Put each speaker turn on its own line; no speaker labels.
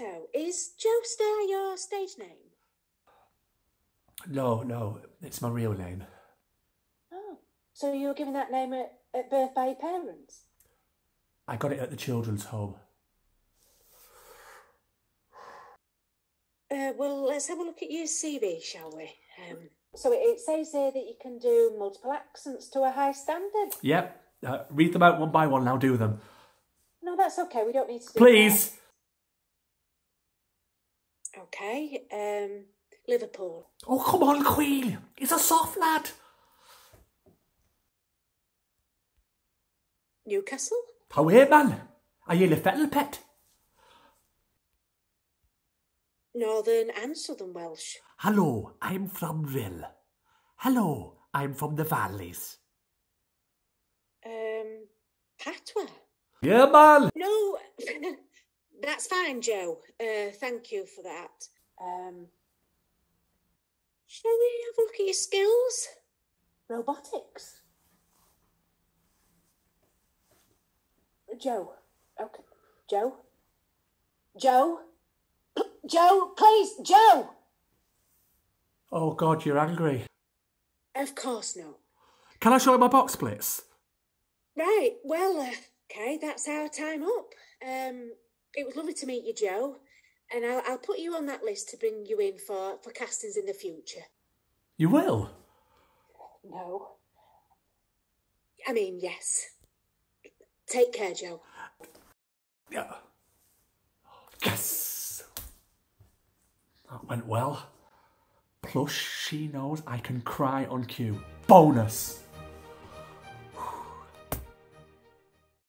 So, is Joe Star your stage name?
No, no, it's my real name.
Oh, so you were given that name at, at birth by your parents?
I got it at the children's home.
Uh, well, let's have a look at your CV, shall we? Um, so it, says here that you can do multiple accents to a high standard.
Yep. Uh, read them out one by one. Now do them.
No, that's okay. We don't need to do
Please.
Okay. Um, Liverpool.
Oh, come on, Queen. He's a soft lad.
Newcastle.
How here, man? Are you the fettle pet?
Northern and Southern Welsh.
Hello, I'm from Rhyl. Hello, I'm from the valleys.
Um, Patois.
Yeah, man.
No, that's fine, Joe. Uh, thank you for that. Um, shall we have a look at your skills? Robotics. Joe. Okay. Joe. Joe. Joe, please, Joe.
Oh, God, you're angry.
Of course not.
Can I show you my box splits?
Right. Well, uh, okay, that's our time up. Um, it was lovely to meet you, Joe, and I'll, I'll put you on that list to bring you in for for castings in the future.
You will?
No. I mean, yes. Take care, Joe.
Yeah. Yes. That went well. Plus, she knows I can cry on cue. Bonus.